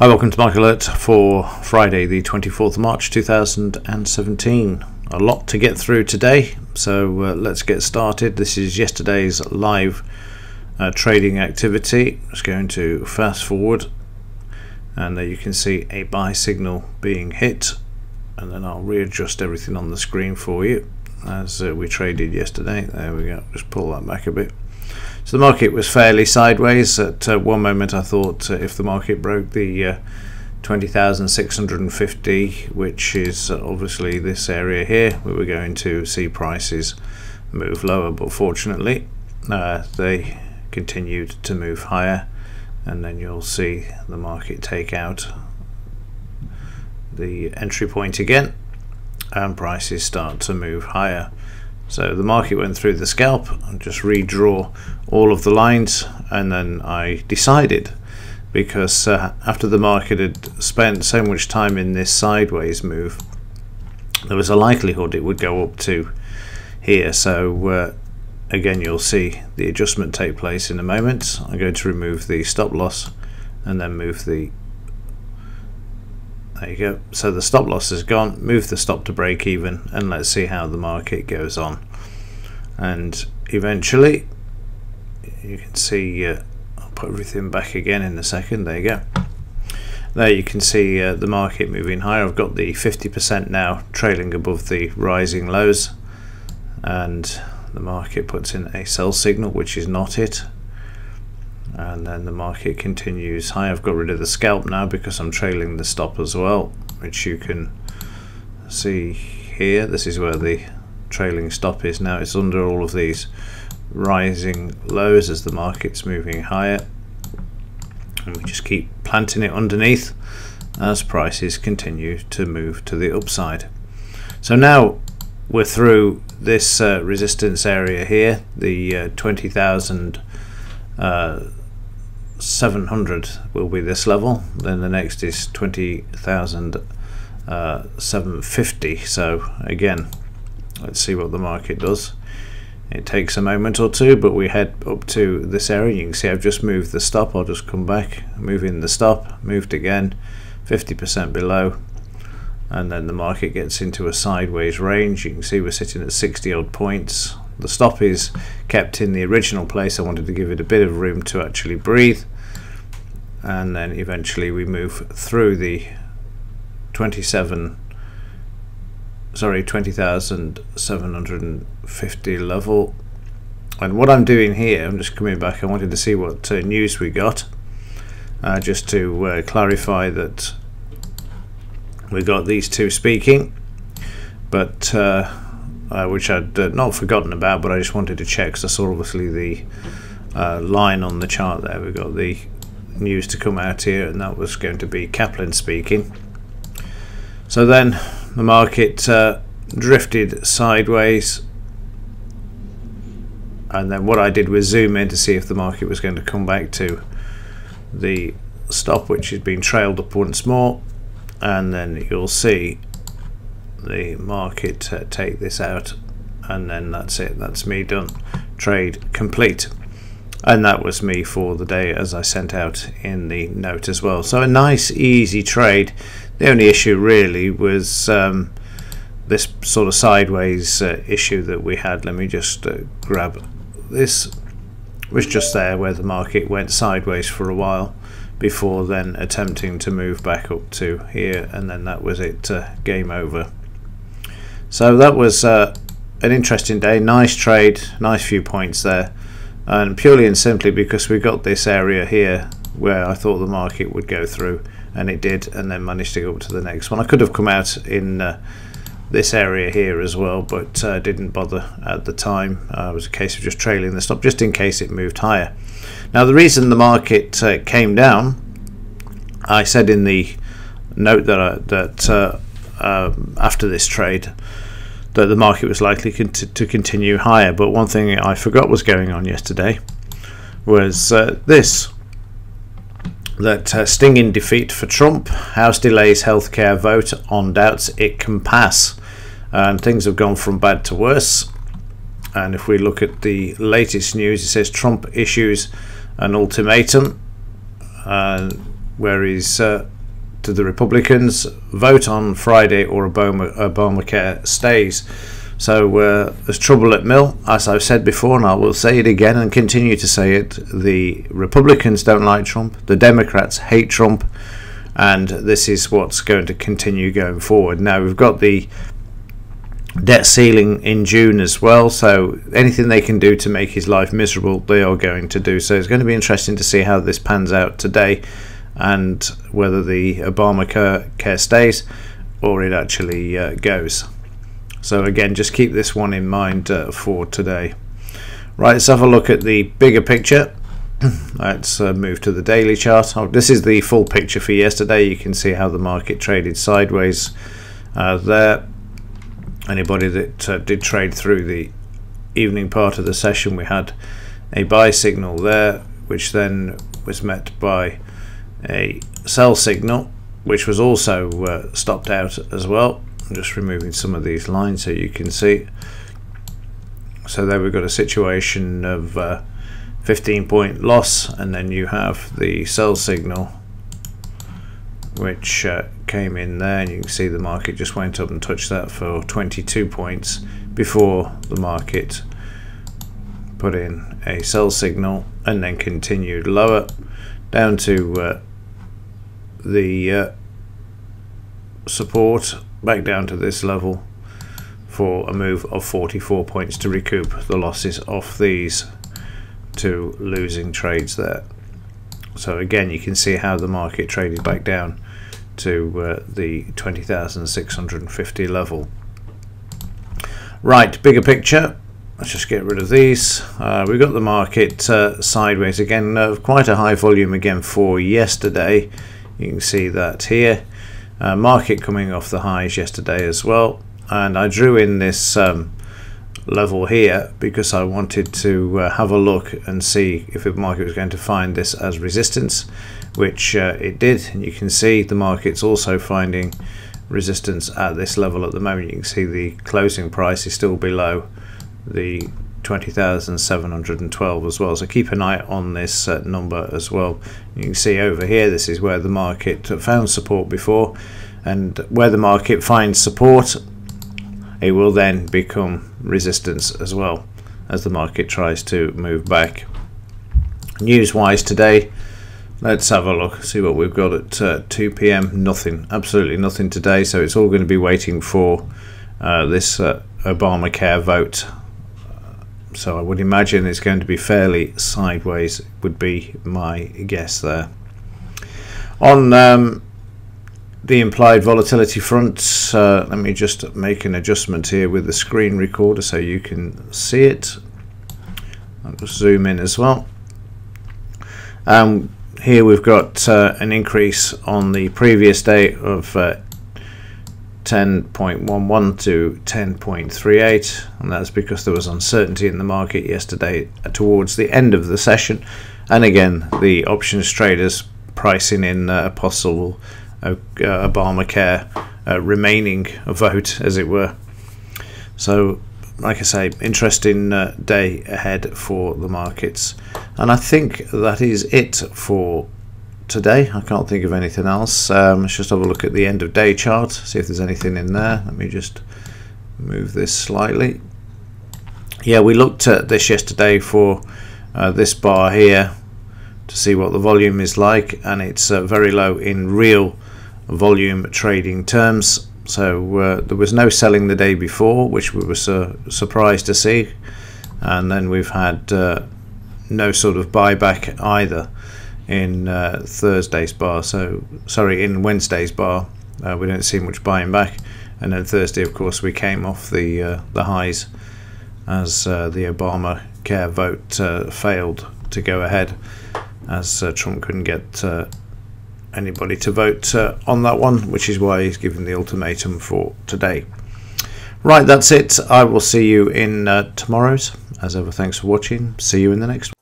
Hi, welcome to Market Alert for Friday, the 24th of March 2017. A lot to get through today, so uh, let's get started. This is yesterday's live uh, trading activity. Just going to fast forward, and you can see a buy signal being hit, and then I'll readjust everything on the screen for you as uh, we traded yesterday. There we go, just pull that back a bit. So the market was fairly sideways. At uh, one moment, I thought uh, if the market broke the uh, 20,650, which is uh, obviously this area here, we were going to see prices move lower. But fortunately, uh, they continued to move higher, and then you'll see the market take out the entry point again, and prices start to move higher. So the market went through the scalp and just redraw all of the lines and then I decided because uh, after the market had spent so much time in this sideways move there was a likelihood it would go up to here. So uh, again you'll see the adjustment take place in a moment. I'm going to remove the stop loss and then move the there you go. So the stop loss is gone. Move the stop to break even and let's see how the market goes on. And eventually, you can see, uh, I'll put everything back again in a second. There you go. There you can see uh, the market moving higher. I've got the 50% now trailing above the rising lows. And the market puts in a sell signal, which is not it and then the market continues. High. I've got rid of the scalp now because I'm trailing the stop as well which you can see here. This is where the trailing stop is now. It's under all of these rising lows as the market's moving higher. And we just keep planting it underneath as prices continue to move to the upside. So now we're through this uh, resistance area here the uh, 20,000 uh, 700 will be this level then the next is 20,750 uh, so again let's see what the market does. It takes a moment or two but we head up to this area. You can see I've just moved the stop. I'll just come back. Move in the stop. Moved again 50% below. And then the market gets into a sideways range. You can see we're sitting at 60 odd points the stop is kept in the original place. I wanted to give it a bit of room to actually breathe. And then eventually we move through the 27 sorry 20,750 level. And what I'm doing here I'm just coming back. I wanted to see what uh, news we got uh, just to uh, clarify that we got these two speaking. But uh, which I'd uh, not forgotten about, but I just wanted to check because I saw obviously the uh, line on the chart there. We've got the news to come out here, and that was going to be Kaplan speaking. So then the market uh, drifted sideways, and then what I did was zoom in to see if the market was going to come back to the stop, which has been trailed up once more, and then you'll see the market take this out and then that's it. That's me done. Trade complete. And that was me for the day as I sent out in the note as well. So a nice easy trade. The only issue really was um, this sort of sideways uh, issue that we had. Let me just uh, grab this. Was just there where the market went sideways for a while before then attempting to move back up to here and then that was it. Uh, game over so that was uh, an interesting day. Nice trade, nice few points there. And purely and simply because we got this area here where I thought the market would go through and it did and then managed to go up to the next one. I could have come out in uh, this area here as well but uh, didn't bother at the time. Uh, it was a case of just trailing the stop just in case it moved higher. Now the reason the market uh, came down I said in the note that, I, that uh, um, after this trade that the market was likely con to continue higher. But one thing I forgot was going on yesterday was uh, this that uh, stinging defeat for Trump, House delays healthcare vote on doubts it can pass. And things have gone from bad to worse. And if we look at the latest news, it says Trump issues an ultimatum. Uh, where he's uh, the Republicans vote on Friday or Obama, Obamacare stays. So uh, there's trouble at Mill, as I've said before, and I will say it again and continue to say it. The Republicans don't like Trump, the Democrats hate Trump, and this is what's going to continue going forward. Now we've got the debt ceiling in June as well, so anything they can do to make his life miserable, they are going to do. So it's going to be interesting to see how this pans out today and whether the Obamacare care stays or it actually uh, goes. So again, just keep this one in mind uh, for today. Right, let's have a look at the bigger picture. let's uh, move to the daily chart. Oh, this is the full picture for yesterday. You can see how the market traded sideways uh, there. Anybody that uh, did trade through the evening part of the session, we had a buy signal there, which then was met by a sell signal, which was also uh, stopped out as well. I'm just removing some of these lines so you can see. So there we've got a situation of uh, 15 point loss and then you have the sell signal which uh, came in there and you can see the market just went up and touched that for 22 points before the market put in a sell signal and then continued lower down to uh, the uh, support back down to this level for a move of 44 points to recoup the losses off these two losing trades there. So again you can see how the market traded back down to uh, the 20,650 level. Right, bigger picture. Let's just get rid of these. Uh, we've got the market uh, sideways again, uh, quite a high volume again for yesterday. You can see that here. Uh, market coming off the highs yesterday as well. And I drew in this um, level here because I wanted to uh, have a look and see if the market was going to find this as resistance which uh, it did. And you can see the market's also finding resistance at this level at the moment. You can see the closing price is still below the 20,712 as well. So keep an eye on this uh, number as well. You can see over here this is where the market found support before. And where the market finds support it will then become resistance as well as the market tries to move back. News wise today let's have a look see what we've got at uh, 2 p.m nothing absolutely nothing today. So it's all going to be waiting for uh, this uh, Obamacare vote so I would imagine it's going to be fairly sideways would be my guess there. On um, the implied volatility front uh, let me just make an adjustment here with the screen recorder so you can see it. I'll zoom in as well. Um, here we've got uh, an increase on the previous day of uh, 10.11 to 10.38 and that's because there was uncertainty in the market yesterday towards the end of the session. And again the options traders pricing in a possible uh, Obamacare uh, remaining vote as it were. So like I say interesting uh, day ahead for the markets. And I think that is it for today. I can't think of anything else. Um, let's just have a look at the end of day chart, see if there's anything in there. Let me just move this slightly. Yeah, we looked at this yesterday for uh, this bar here to see what the volume is like, and it's uh, very low in real volume trading terms. So uh, there was no selling the day before, which we were su surprised to see, and then we've had uh, no sort of buyback either in uh, Thursday's bar. So sorry, in Wednesday's bar, uh, we don't see much buying back, and then Thursday, of course, we came off the uh, the highs as uh, the Obama care vote uh, failed to go ahead, as uh, Trump couldn't get anybody to vote on that one, which is why he's given the ultimatum for today. Right, that's it. I will see you in tomorrow's. As ever, thanks for watching. See you in the next one.